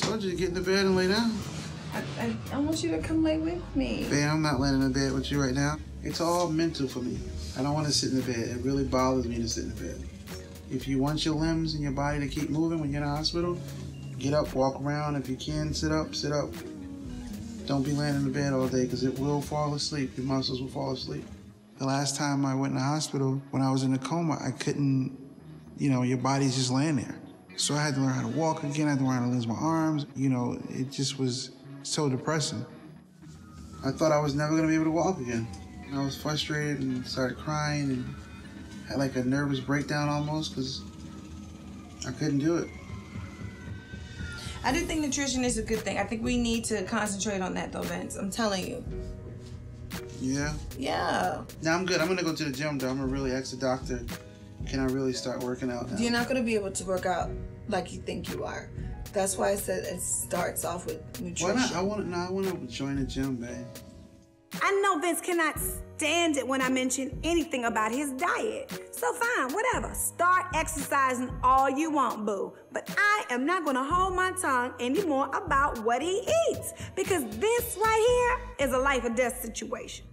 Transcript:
told you to get in the bed and lay down. I, I, I want you to come lay with me. Babe, I'm not laying in the bed with you right now. It's all mental for me. I don't want to sit in the bed. It really bothers me to sit in the bed. If you want your limbs and your body to keep moving when you're in the hospital, get up, walk around. If you can, sit up, sit up. Don't be laying in the bed all day because it will fall asleep. Your muscles will fall asleep. The last time I went in the hospital, when I was in a coma, I couldn't, you know, your body's just laying there. So I had to learn how to walk again. I had to learn how to use my arms. You know, it just was so depressing. I thought I was never gonna be able to walk again. I was frustrated and started crying and had like a nervous breakdown almost because I couldn't do it. I do think nutrition is a good thing. I think we need to concentrate on that though, Vince. I'm telling you. Yeah. Yeah. Now I'm good. I'm gonna go to the gym though. I'm gonna really ask the doctor. Can I really start working out now? You're not going to be able to work out like you think you are. That's why I said it starts off with nutrition. Why nutrition. not? I want to. No, I want to join a gym, babe. I know Vince cannot stand it when I mention anything about his diet. So fine, whatever. Start exercising all you want, boo. But I am not gonna hold my tongue anymore about what he eats because this right here is a life or death situation.